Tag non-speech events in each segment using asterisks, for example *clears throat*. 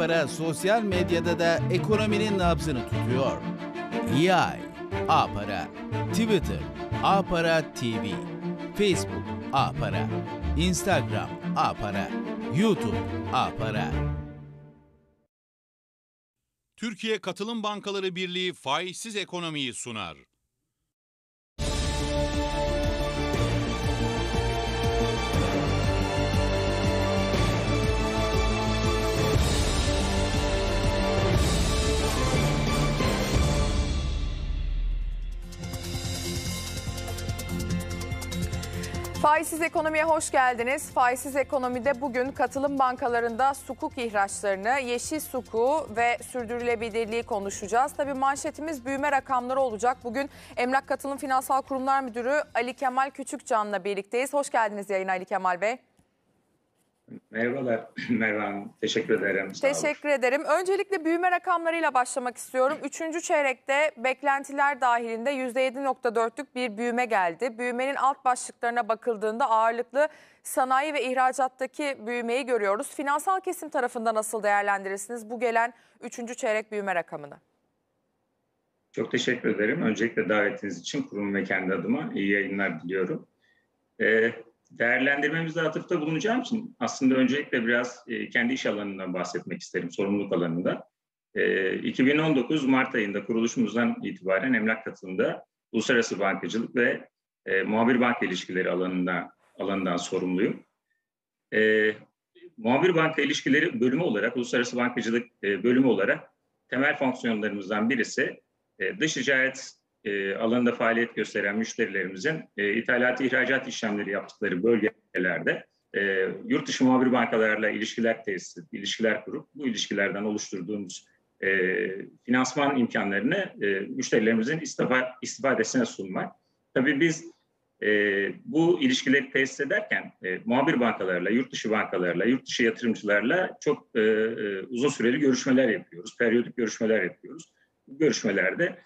Apara sosyal medyada da ekonominin nabzını tutuyor. EY, Apara, Twitter, Apara TV, Facebook, Apara, Instagram, Apara, YouTube, Apara. Türkiye Katılım Bankaları Birliği faizsiz ekonomiyi sunar. Faizsiz ekonomiye hoş geldiniz. Faizsiz ekonomide bugün katılım bankalarında sukuk ihraçlarını, yeşil suku ve sürdürülebilirliği konuşacağız. Tabii manşetimiz büyüme rakamları olacak. Bugün Emlak Katılım Finansal Kurumlar Müdürü Ali Kemal Küçükcan'la birlikteyiz. Hoş geldiniz yayına Ali Kemal Bey. Merhabalar *clears throat* Merve Hanım. Teşekkür ederim. Sağ olun. Teşekkür ederim. Öncelikle büyüme rakamlarıyla başlamak istiyorum. Üçüncü çeyrekte beklentiler dahilinde %7.4'lük bir büyüme geldi. Büyümenin alt başlıklarına bakıldığında ağırlıklı sanayi ve ihracattaki büyümeyi görüyoruz. Finansal kesim tarafında nasıl değerlendirirsiniz bu gelen üçüncü çeyrek büyüme rakamını? Çok teşekkür ederim. Öncelikle davetiniz için kurum ve kendi adıma iyi yayınlar diliyorum. Ee, değerlendirmemizde atıfta bulunacağım için aslında öncelikle biraz e, kendi iş alanından bahsetmek isterim, sorumluluk alanında. E, 2019 Mart ayında kuruluşumuzdan itibaren emlak katılımında uluslararası bankacılık ve e, muhabir banka ilişkileri alanında, alanından sorumluyum. E, muhabir banka ilişkileri bölümü olarak, uluslararası bankacılık e, bölümü olarak temel fonksiyonlarımızdan birisi e, dış ticaret e, alanında faaliyet gösteren müşterilerimizin e, ithalat ihracat işlemleri yaptıkları bölgelerde e, yurt dışı muhabir bankalarla ilişkiler tesis, ilişkiler kurup bu ilişkilerden oluşturduğumuz e, finansman imkanlarını e, müşterilerimizin istifa, istifadesine sunmak. Tabii biz e, bu ilişkileri tesis ederken e, muhabir bankalarla, yurt dışı bankalarla, yurt dışı yatırımcılarla çok e, e, uzun süreli görüşmeler yapıyoruz, periyodik görüşmeler yapıyoruz. Bu görüşmelerde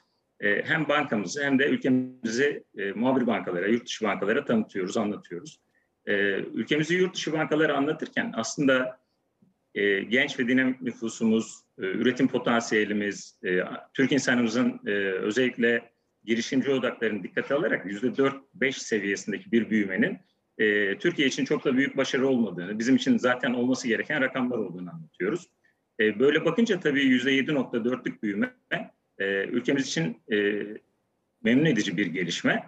hem bankamızı hem de ülkemizi e, muhabir bankalara, yurt dışı bankalara tanıtıyoruz, anlatıyoruz. E, ülkemizi yurt dışı bankalara anlatırken aslında e, genç ve dinamik nüfusumuz, e, üretim potansiyelimiz, e, Türk insanımızın e, özellikle girişimci odaklarını dikkate alarak %4-5 seviyesindeki bir büyümenin e, Türkiye için çok da büyük başarı olmadığını, bizim için zaten olması gereken rakamlar olduğunu anlatıyoruz. E, böyle bakınca tabii %7.4'lük büyüme e, ülkemiz için e, memnun edici bir gelişme.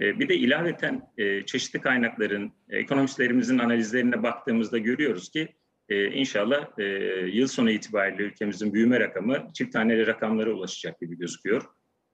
E, bir de ilaveten e, çeşitli kaynakların, ekonomistlerimizin analizlerine baktığımızda görüyoruz ki e, inşallah e, yıl sonu itibariyle ülkemizin büyüme rakamı çift taneli rakamlara ulaşacak gibi gözüküyor.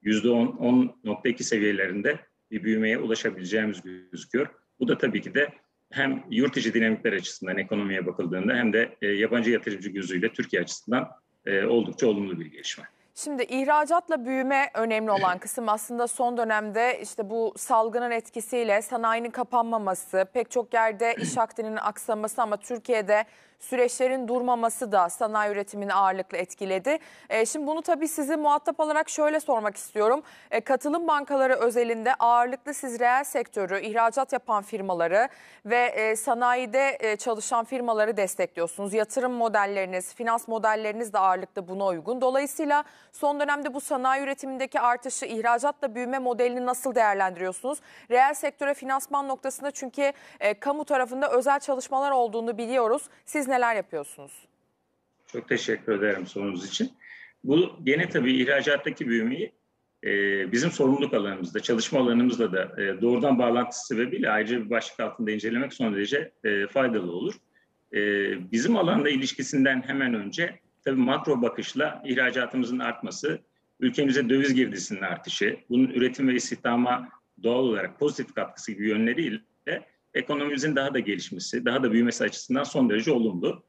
%10.2 seviyelerinde bir büyümeye ulaşabileceğimiz gözüküyor. Bu da tabii ki de hem yurt içi dinamikler açısından ekonomiye bakıldığında hem de e, yabancı yatırımcı gözüyle Türkiye açısından e, oldukça olumlu bir gelişme. Şimdi ihracatla büyüme önemli olan *clears throat* kısım. Aslında son dönemde işte bu salgının etkisiyle sanayinin kapanmaması, pek çok yerde iş akdinin aksaması ama Türkiye'de süreçlerin durmaması da sanayi üretimini ağırlıklı etkiledi. E, şimdi bunu tabii sizi muhatap alarak şöyle sormak istiyorum. E, katılım bankaları özelinde ağırlıklı siz reel sektörü, ihracat yapan firmaları ve e, sanayide e, çalışan firmaları destekliyorsunuz. Yatırım modelleriniz, finans modelleriniz de ağırlıklı buna uygun. Dolayısıyla son dönemde bu sanayi üretimindeki artışı, ihracatla büyüme modelini nasıl değerlendiriyorsunuz? Reel sektöre finansman noktasında çünkü e, kamu tarafında özel çalışmalar olduğunu biliyoruz. Siz neler yapıyorsunuz? Çok teşekkür ederim sorunuz için. Bu gene tabii ihracattaki büyümeyi e, bizim sorumluluk alanımızda, çalışma alanımızla da e, doğrudan bağlantısı sebebiyle ayrıca bir başlık altında incelemek son derece e, faydalı olur. E, bizim alanda ilişkisinden hemen önce tabii makro bakışla ihracatımızın artması, ülkemize döviz girdisinin artışı, bunun üretim ve istihdama doğal olarak pozitif katkısı gibi yönleriyle ekonomimizin daha da gelişmesi, daha da büyümesi açısından son derece olumlu.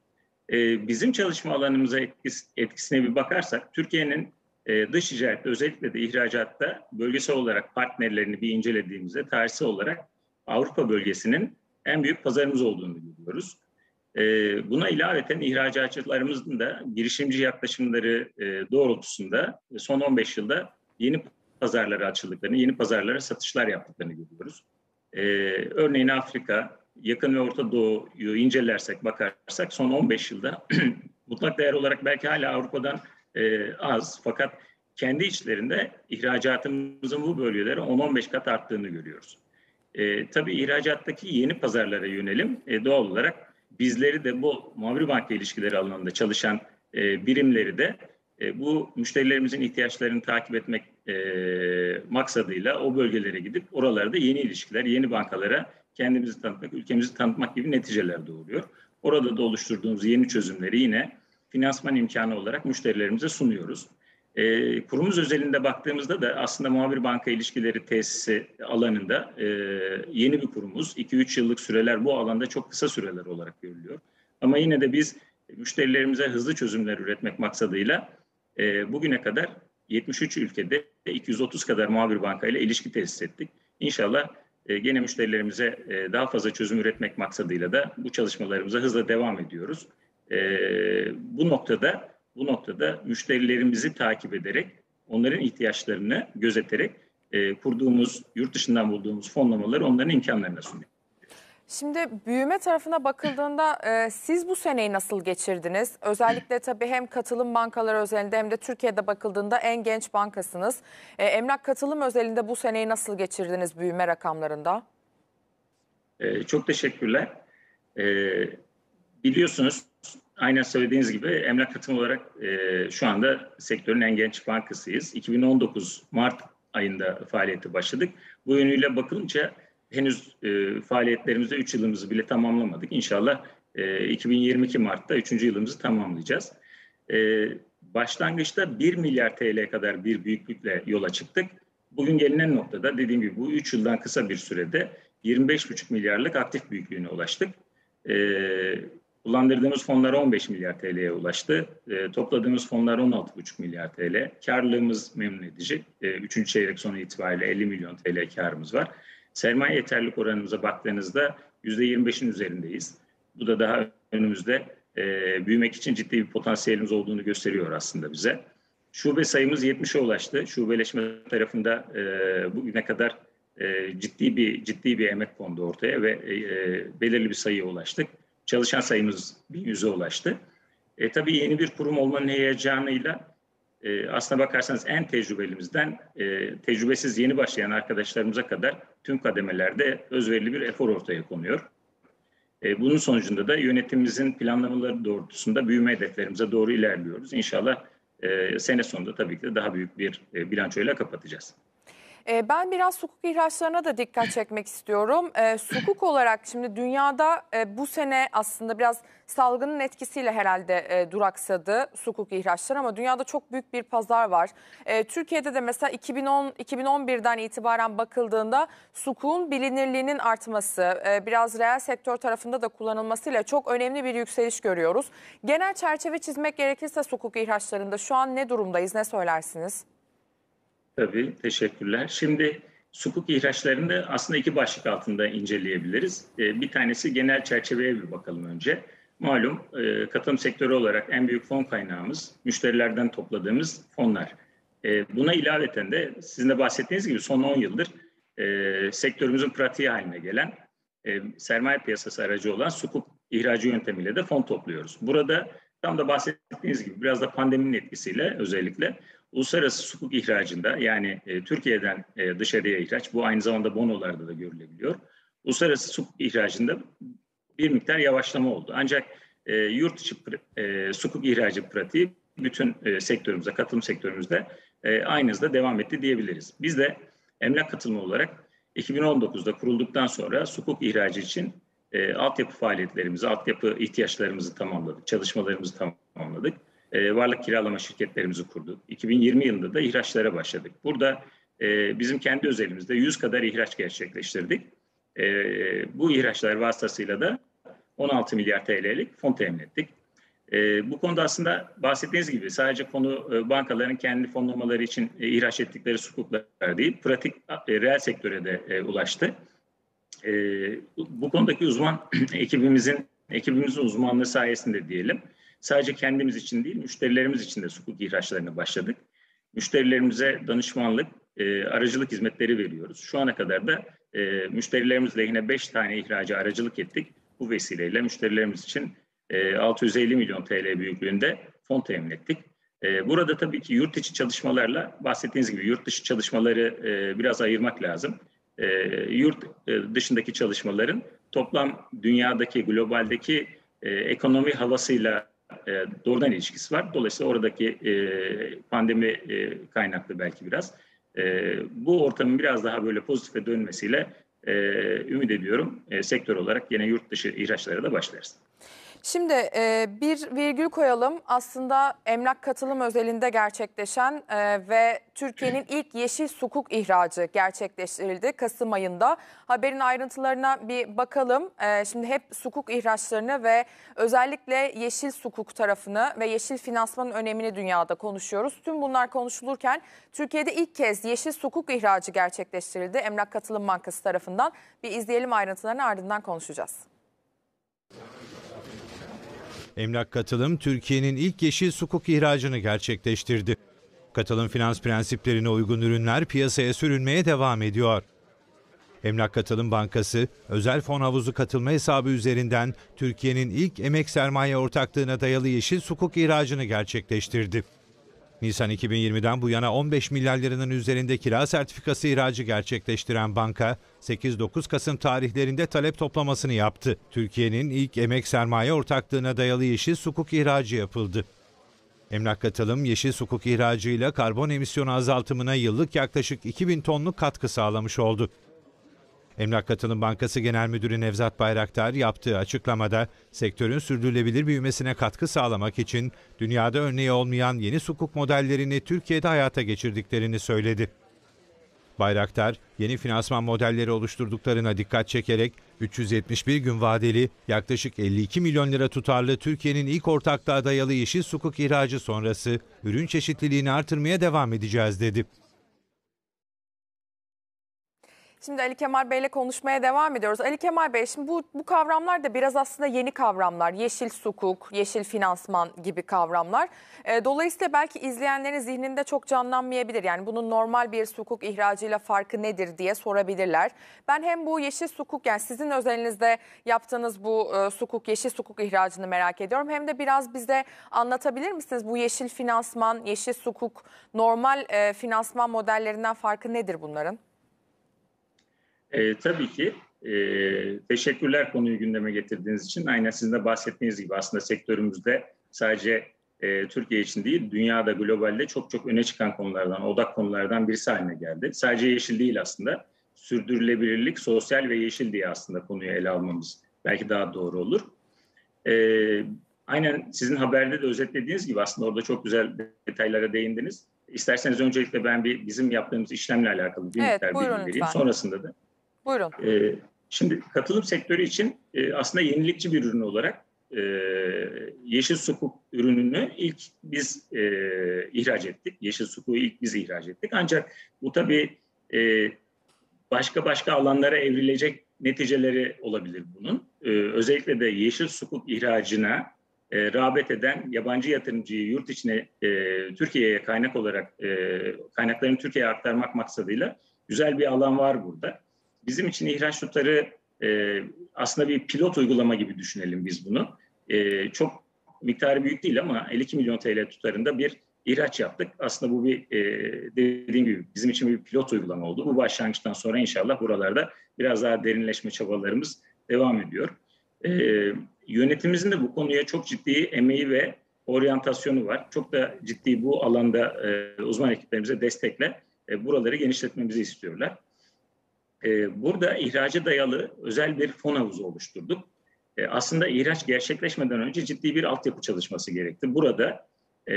Ee, bizim çalışma alanımıza etkis, etkisine bir bakarsak, Türkiye'nin e, dış ticarette özellikle de ihracatta bölgesel olarak partnerlerini bir incelediğimizde tarihsel olarak Avrupa bölgesinin en büyük pazarımız olduğunu görüyoruz. E, buna ilaveten ihracatçılarımızın da girişimci yaklaşımları e, doğrultusunda son 15 yılda yeni pazarlara açıldıklarını, yeni pazarlara satışlar yaptıklarını görüyoruz. Ee, örneğin Afrika, yakın ve Orta Doğu'yu incelersek, bakarsak son 15 yılda *clears throat* mutlak değer olarak belki hala Avrupa'dan e, az fakat kendi içlerinde ihracatımızın bu bölgeleri 10-15 kat arttığını görüyoruz. E, tabii ihracattaki yeni pazarlara yönelim e, doğal olarak bizleri de bu mavi banka ilişkileri alanında çalışan e, birimleri de e, bu müşterilerimizin ihtiyaçlarını takip etmek e, maksadıyla o bölgelere gidip oralarda yeni ilişkiler, yeni bankalara kendimizi tanıtmak, ülkemizi tanıtmak gibi neticeler doğuruyor. Orada da oluşturduğumuz yeni çözümleri yine finansman imkanı olarak müşterilerimize sunuyoruz. E, kurumuz özelinde baktığımızda da aslında muhabir banka ilişkileri tesisi alanında e, yeni bir kurumuz. 2-3 yıllık süreler bu alanda çok kısa süreler olarak görülüyor. Ama yine de biz müşterilerimize hızlı çözümler üretmek maksadıyla e, bugüne kadar 73 ülkede 230 kadar muhabir banka ile ilişki tesis ettik. İnşallah e, gene müşterilerimize e, daha fazla çözüm üretmek maksadıyla da bu çalışmalarımıza hızla devam ediyoruz. E, bu noktada bu noktada müşterilerimizi takip ederek, onların ihtiyaçlarını gözeterek e, kurduğumuz, yurt dışından bulduğumuz fonlamaları onların imkanlarına sunuyor. Şimdi büyüme tarafına bakıldığında e, siz bu seneyi nasıl geçirdiniz? Özellikle tabii hem katılım bankaları özelinde hem de Türkiye'de bakıldığında en genç bankasınız. E, emlak katılım özelinde bu seneyi nasıl geçirdiniz büyüme rakamlarında? E, çok teşekkürler. E, biliyorsunuz aynen söylediğiniz gibi emlak katılım olarak e, şu anda sektörün en genç bankasıyız. 2019 Mart ayında faaliyeti başladık. Bu yönüyle bakılınca henüz e, faaliyetlerimizde 3 yılımızı bile tamamlamadık. İnşallah e, 2022 Mart'ta 3. yılımızı tamamlayacağız. E, başlangıçta 1 milyar TL kadar bir büyüklükle yola çıktık. Bugün gelinen noktada dediğim gibi bu 3 yıldan kısa bir sürede 25,5 milyarlık aktif büyüklüğüne ulaştık. E, kullandırdığımız fonlar 15 milyar TL'ye ulaştı. E, topladığımız fonlar 16,5 milyar TL. Karlılığımız memnun edici. E, üçüncü çeyrek sonu itibariyle 50 milyon TL karımız var. Sermaye yeterlilik oranımıza baktığınızda %25'in üzerindeyiz. Bu da daha önümüzde e, büyümek için ciddi bir potansiyelimiz olduğunu gösteriyor aslında bize. Şube sayımız 70'e ulaştı. Şubeleşme tarafında e, bugüne kadar e, ciddi bir ciddi bir emek kondu ortaya ve e, belirli bir sayıya ulaştık. Çalışan sayımız 1100'e ulaştı. E, tabii yeni bir kurum olmanın heyecanıyla e, aslına bakarsanız en tecrübelimizden e, tecrübesiz yeni başlayan arkadaşlarımıza kadar tüm kademelerde özverili bir efor ortaya konuyor. E, bunun sonucunda da yönetimimizin planlamaları doğrultusunda büyüme hedeflerimize doğru ilerliyoruz. İnşallah e, sene sonunda tabii ki de daha büyük bir e, bilançoyla kapatacağız. E, ben biraz hukuk ihraçlarına da dikkat *clears throat* çekmek istiyorum. E, hukuk olarak şimdi dünyada e, bu sene aslında biraz salgının etkisiyle herhalde e, duraksadı sukuk ihraçları ama dünyada çok büyük bir pazar var. E, Türkiye'de de mesela 2010 2011'den itibaren bakıldığında sukukun bilinirliğinin artması, e, biraz reel sektör tarafında da kullanılmasıyla çok önemli bir yükseliş görüyoruz. Genel çerçeve çizmek gerekirse sukuk ihraçlarında şu an ne durumdayız, ne söylersiniz? Tabii, teşekkürler. Şimdi sukuk ihraçlarını aslında iki başlık altında inceleyebiliriz. Ee, bir tanesi genel çerçeveye bir bakalım önce. Malum e, katılım sektörü olarak en büyük fon kaynağımız müşterilerden topladığımız fonlar. E, buna ilaveten de sizin de bahsettiğiniz gibi son 10 yıldır e, sektörümüzün pratiği haline gelen sermaye piyasası aracı olan sukuk ihracı yöntemiyle de fon topluyoruz. Burada tam da bahsettiğiniz gibi biraz da pandeminin etkisiyle özellikle uluslararası hukuk ihracında yani e, Türkiye'den e, dışarıya ihraç bu aynı zamanda bonolarda da görülebiliyor. Uluslararası hukuk ihracında bir miktar yavaşlama oldu. Ancak e, yurt içi e, hukuk ihracı pratiği bütün e, sektörümüzde, katılım sektörümüzde e, aynı hızda devam etti diyebiliriz. Biz de emlak katılımı olarak 2019'da kurulduktan sonra sukuk ihracı için e, altyapı faaliyetlerimizi, altyapı ihtiyaçlarımızı tamamladık, çalışmalarımızı tamamladık e, varlık kiralama şirketlerimizi kurduk. 2020 yılında da ihraçlara başladık. Burada e, bizim kendi özelimizde 100 kadar ihraç gerçekleştirdik. E, bu ihraçlar vasıtasıyla da 16 milyar TL'lik fon temin ettik. E, bu konuda aslında bahsettiğiniz gibi sadece konu e, bankaların kendi fonlamaları için e, ihraç ettikleri sukuklar değil, pratik e, reel sektöre de e, ulaştı. E, bu konudaki uzman *clears throat* ekibimizin ekibimizin uzmanlığı sayesinde diyelim sadece kendimiz için değil, müşterilerimiz için de sukuk ihraçlarına başladık. Müşterilerimize danışmanlık, e, aracılık hizmetleri veriyoruz. Şu ana kadar da e, müşterilerimiz lehine 5 tane ihracı aracılık ettik. Bu vesileyle müşterilerimiz için e, 650 milyon TL büyüklüğünde fon temin ettik. E, burada tabii ki yurt içi çalışmalarla bahsettiğiniz gibi yurt dışı çalışmaları e, biraz ayırmak lazım. E, yurt e, dışındaki çalışmaların toplam dünyadaki, globaldeki e, ekonomi havasıyla e, doğrudan ilişkisi var. Dolayısıyla oradaki e, pandemi e, kaynaklı belki biraz. E, bu ortamın biraz daha böyle pozitife dönmesiyle e, ümit ediyorum e, sektör olarak yine yurt dışı ihraçlara da başlarız. Şimdi e, bir virgül koyalım. Aslında emlak katılım özelinde gerçekleşen e, ve Türkiye'nin ilk yeşil sukuk ihracı gerçekleştirildi Kasım ayında. Haberin ayrıntılarına bir bakalım. E, şimdi hep sukuk ihraçlarını ve özellikle yeşil sukuk tarafını ve yeşil finansmanın önemini dünyada konuşuyoruz. Tüm bunlar konuşulurken Türkiye'de ilk kez yeşil sukuk ihracı gerçekleştirildi Emlak Katılım Bankası tarafından. Bir izleyelim ayrıntılarını ardından konuşacağız. Emlak Katılım Türkiye'nin ilk yeşil sukuk ihracını gerçekleştirdi. Katılım finans prensiplerine uygun ürünler piyasaya sürülmeye devam ediyor. Emlak Katılım Bankası, özel fon havuzu katılma hesabı üzerinden Türkiye'nin ilk emek sermaye ortaklığına dayalı yeşil sukuk ihracını gerçekleştirdi. Nisan 2020'den bu yana 15 milyar liranın üzerinde kira sertifikası ihracı gerçekleştiren banka, 8-9 Kasım tarihlerinde talep toplamasını yaptı. Türkiye'nin ilk emek sermaye ortaklığına dayalı yeşil sukuk ihracı yapıldı. Emlak katılım yeşil sukuk ihracıyla karbon emisyonu azaltımına yıllık yaklaşık 2000 tonluk katkı sağlamış oldu. Emlak Katılım Bankası Genel Müdürü Nevzat Bayraktar yaptığı açıklamada sektörün sürdürülebilir büyümesine katkı sağlamak için dünyada örneği olmayan yeni sukuk modellerini Türkiye'de hayata geçirdiklerini söyledi. Bayraktar, yeni finansman modelleri oluşturduklarına dikkat çekerek 371 gün vadeli yaklaşık 52 milyon lira tutarlı Türkiye'nin ilk ortaklığa dayalı yeşil sukuk ihracı sonrası ürün çeşitliliğini artırmaya devam edeceğiz dedi. Şimdi Ali Kemal Bey ile konuşmaya devam ediyoruz. Ali Kemal Bey şimdi bu, bu kavramlar da biraz aslında yeni kavramlar. Yeşil sukuk, yeşil finansman gibi kavramlar. E, dolayısıyla belki izleyenlerin zihninde çok canlanmayabilir. Yani bunun normal bir sukuk ihracıyla farkı nedir diye sorabilirler. Ben hem bu yeşil sukuk yani sizin özelinizde yaptığınız bu e, sukuk, yeşil sukuk ihracını merak ediyorum. Hem de biraz bize anlatabilir misiniz bu yeşil finansman, yeşil sukuk normal e, finansman modellerinden farkı nedir bunların? E, tabii ki. E, teşekkürler konuyu gündeme getirdiğiniz için. Aynen sizin de bahsettiğiniz gibi aslında sektörümüzde sadece e, Türkiye için değil, dünyada, globalde çok çok öne çıkan konulardan, odak konulardan birisi haline geldi. Sadece yeşil değil aslında. Sürdürülebilirlik, sosyal ve yeşil diye aslında konuyu ele almamız belki daha doğru olur. E, aynen sizin haberde de özetlediğiniz gibi aslında orada çok güzel detaylara değindiniz. İsterseniz öncelikle ben bir bizim yaptığımız işlemle alakalı bir evet, miktar bilgi vereyim. Lütfen. Sonrasında da Buyurun. e, şimdi katılım sektörü için e, aslında yenilikçi bir ürün olarak e, yeşil sukuk ürününü ilk biz e, ihraç ettik. Yeşil sukuğu ilk biz ihraç ettik. Ancak bu tabii e, başka başka alanlara evrilecek neticeleri olabilir bunun. E, özellikle de yeşil sukuk ihracına e, rağbet eden yabancı yatırımcıyı yurt içine e, Türkiye'ye kaynak olarak e, kaynaklarını Türkiye'ye aktarmak maksadıyla güzel bir alan var burada. Bizim için ihraç tutarı e, aslında bir pilot uygulama gibi düşünelim biz bunu. E, çok miktarı büyük değil ama 52 milyon TL tutarında bir ihraç yaptık. Aslında bu bir e, dediğim gibi bizim için bir pilot uygulama oldu. Bu başlangıçtan sonra inşallah buralarda biraz daha derinleşme çabalarımız devam ediyor. E, yönetimimizin de bu konuya çok ciddi emeği ve oryantasyonu var. Çok da ciddi bu alanda e, uzman ekiplerimize destekle e, buraları genişletmemizi istiyorlar. E, burada ihraca dayalı özel bir fon havuzu oluşturduk. E, aslında ihraç gerçekleşmeden önce ciddi bir altyapı çalışması gerekti. Burada e,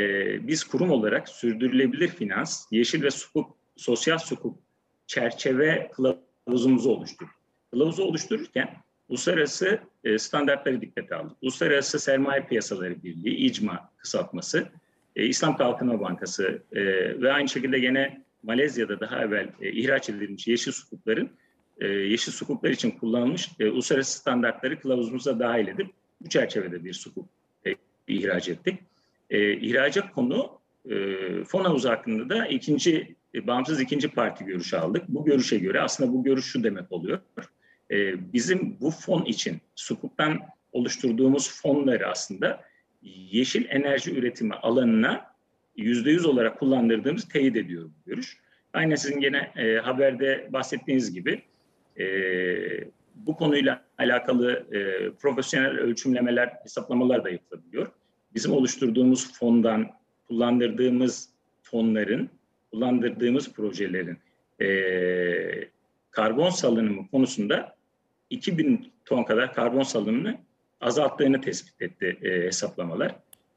biz kurum olarak sürdürülebilir finans, yeşil ve sukuk, sosyal sukuk çerçeve kılavuzumuzu oluşturduk. Kılavuzu oluştururken uluslararası e, standartları dikkate aldık. Uluslararası Sermaye Piyasaları Birliği, İCMA kısaltması, e, İslam Kalkınma Bankası e, ve aynı şekilde yine Malezya'da daha evvel e, ihraç edilmiş yeşil sukukların e, yeşil sukuklar için kullanılmış e, uluslararası standartları kılavuzumuza dahil edip bu çerçevede bir sukuk e, ihraç ettik. E, ihraca konu e, fon havuzu hakkında da ikinci e, bağımsız ikinci parti görüşü aldık. Bu görüşe göre aslında bu görüş şu demek oluyor. E, bizim bu fon için sukuktan oluşturduğumuz fonları aslında yeşil enerji üretimi alanına yüzde yüz olarak kullandırdığımız teyit ediyor bu görüş. Aynen sizin gene e, haberde bahsettiğiniz gibi e, bu konuyla alakalı e, profesyonel ölçümlemeler, hesaplamalar da yapılabiliyor. Bizim oluşturduğumuz fondan kullandırdığımız fonların, kullandırdığımız projelerin e, karbon salınımı konusunda 2000 ton kadar karbon salınımını azalttığını tespit etti e, hesaplamalar.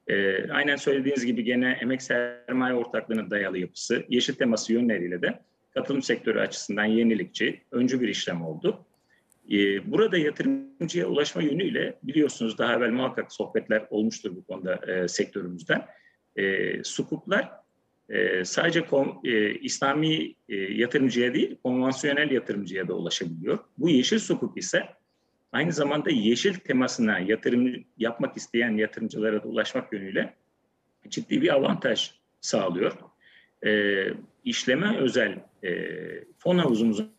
E, aynen söylediğiniz gibi gene emek sermaye ortaklığına dayalı yapısı, yeşil teması yönleriyle de katılım sektörü açısından yenilikçi, öncü bir işlem oldu. E, burada yatırımcıya ulaşma yönüyle biliyorsunuz daha evvel muhakkak sohbetler olmuştur bu konuda e, sektörümüzden. E, sukuklar e, sadece kom, e, İslami e, yatırımcıya değil, konvansiyonel yatırımcıya da ulaşabiliyor. Bu yeşil sukuk ise aynı zamanda yeşil temasına yatırım yapmak isteyen yatırımcılara da ulaşmak yönüyle ciddi bir avantaj sağlıyor. E, işleme özel e, fon havuzumuzun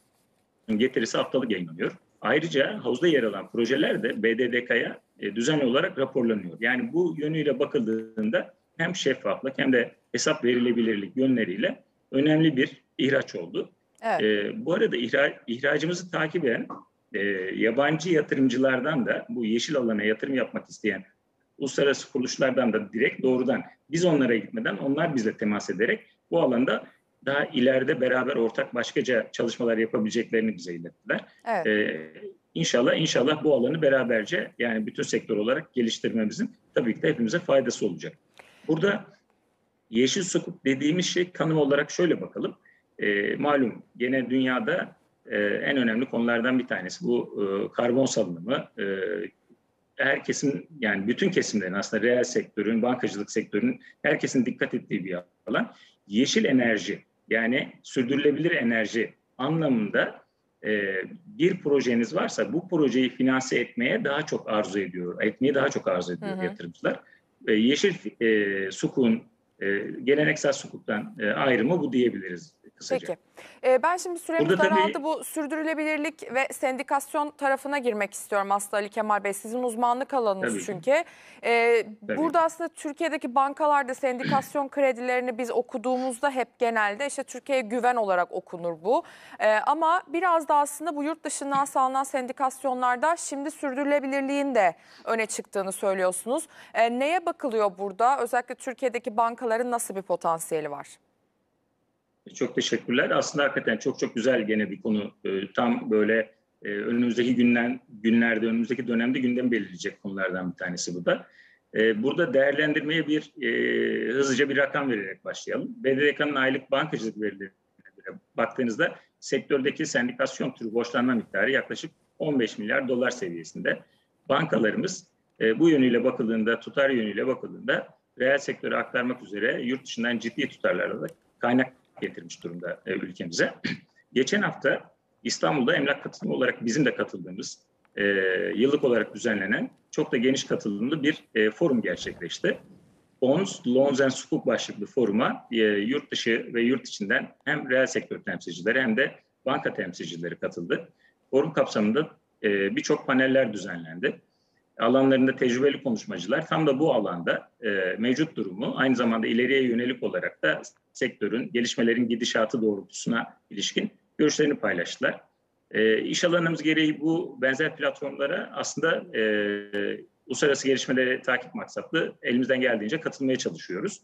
getirisi haftalık yayınlanıyor. Ayrıca havuzda yer alan projeler de BDDK'ya e, düzenli olarak raporlanıyor. Yani bu yönüyle bakıldığında hem şeffaflık hem de hesap verilebilirlik yönleriyle önemli bir ihraç oldu. Evet. E, bu arada ihra, ihracımızı takip eden e, yabancı yatırımcılardan da bu yeşil alana yatırım yapmak isteyen uluslararası kuruluşlardan da direkt doğrudan biz onlara gitmeden onlar bizle temas ederek bu alanda daha ileride beraber ortak başkaca çalışmalar yapabileceklerini bize ilettiler. Evet. Ee, inşallah inşallah bu alanı beraberce yani bütün sektör olarak geliştirmemizin tabii ki de hepimize faydası olacak. Burada yeşil sukuk dediğimiz şey tanım olarak şöyle bakalım. Ee, malum gene dünyada e, en önemli konulardan bir tanesi bu e, karbon salınımı. E, herkesin yani bütün kesimlerin aslında reel sektörün, bankacılık sektörünün herkesin dikkat ettiği bir alan. Yeşil enerji yani sürdürülebilir enerji anlamında e, bir projeniz varsa bu projeyi finanse etmeye daha çok arzu ediyor, etmeyi daha çok arzu ediyor Hı hı. yatırımcılar. E, yeşil e, sukukun e, geleneksel sukuktan e, ayrımı bu diyebiliriz kısaca. Peki. Ee, ben şimdi süremiz Burada tabii- daraldı. Bu sürdürülebilirlik ve sendikasyon tarafına girmek istiyorum aslında Ali Kemal Bey. Sizin uzmanlık alanınız Tabii çünkü. Ee, Tabii. burada aslında Türkiye'deki bankalarda sendikasyon *clears throat* kredilerini biz okuduğumuzda hep genelde işte Türkiye'ye güven olarak okunur bu. Ee, ama biraz da aslında bu yurt dışından *clears throat* sağlanan sendikasyonlarda şimdi sürdürülebilirliğin de öne çıktığını söylüyorsunuz. Ee, neye bakılıyor burada? Özellikle Türkiye'deki bankaların nasıl bir potansiyeli var? Çok teşekkürler. Aslında hakikaten çok çok güzel gene bir konu. Ee, tam böyle e, önümüzdeki günler, günlerde, önümüzdeki dönemde gündem belirleyecek konulardan bir tanesi bu da. Ee, burada değerlendirmeye bir e, hızlıca bir rakam vererek başlayalım. BDDK'nın aylık bankacılık verilerine baktığınızda sektördeki sendikasyon türü borçlanma miktarı yaklaşık 15 milyar dolar seviyesinde. Bankalarımız e, bu yönüyle bakıldığında, tutar yönüyle bakıldığında reel sektöre aktarmak üzere yurt dışından ciddi tutarlarla kaynak getirmiş durumda e, ülkemize. *clears throat* Geçen hafta İstanbul'da emlak katılımı olarak bizim de katıldığımız e, yıllık olarak düzenlenen çok da geniş katılımlı bir e, forum gerçekleşti. Bonds, Loans and Sukuk başlıklı foruma e, yurt dışı ve yurt içinden hem reel sektör temsilcileri hem de banka temsilcileri katıldı. Forum kapsamında e, birçok paneller düzenlendi. Alanlarında tecrübeli konuşmacılar tam da bu alanda e, mevcut durumu aynı zamanda ileriye yönelik olarak da sektörün, gelişmelerin gidişatı doğrultusuna ilişkin görüşlerini paylaştılar. E, iş alanımız gereği bu benzer platformlara aslında e, uluslararası gelişmeleri takip maksatlı elimizden geldiğince katılmaya çalışıyoruz.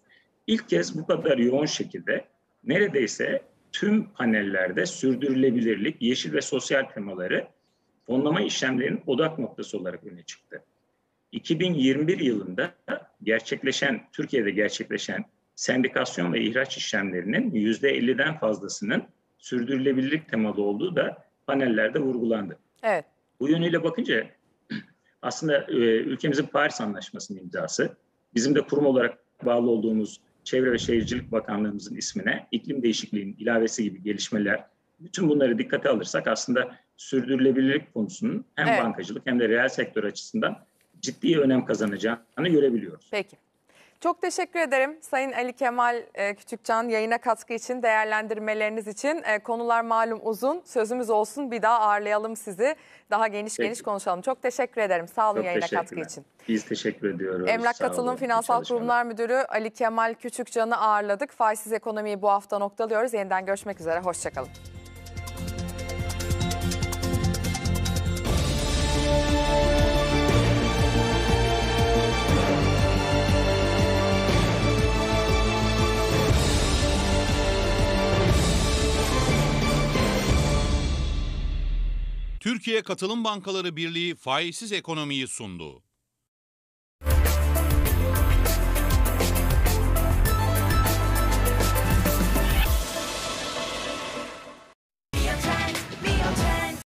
İlk kez bu kadar yoğun şekilde neredeyse tüm panellerde sürdürülebilirlik, yeşil ve sosyal temaları fonlama işlemlerinin odak noktası olarak öne çıktı. 2021 yılında gerçekleşen, Türkiye'de gerçekleşen sendikasyon ve ihraç işlemlerinin %50'den fazlasının sürdürülebilirlik temalı olduğu da panellerde vurgulandı. Evet. Bu yönüyle bakınca *clears throat* aslında e, ülkemizin Paris Anlaşması'nın imzası, bizim de kurum olarak bağlı olduğumuz Çevre ve Şehircilik Bakanlığımızın ismine iklim değişikliğinin ilavesi gibi gelişmeler, bütün bunları dikkate alırsak aslında sürdürülebilirlik konusunun hem Evet. bankacılık hem de reel sektör açısından ciddi önem kazanacağını görebiliyoruz. Peki. Çok teşekkür ederim Sayın Ali Kemal e, Küçükcan yayına katkı için, değerlendirmeleriniz için. E, konular malum uzun. Sözümüz olsun bir daha ağırlayalım sizi. Daha geniş Peki. geniş konuşalım. Çok teşekkür ederim. Sağ olun Çok yayına katkı için. Biz teşekkür ediyoruz. Emlak Sağ Katılım olun. Finansal. Kurumlar Müdürü Ali Kemal Küçükcan'ı ağırladık. Faizsiz ekonomiyi bu hafta noktalıyoruz. Yeniden görüşmek üzere. Hoşçakalın. Türkiye Katılım Bankaları Birliği faizsiz ekonomiyi sundu.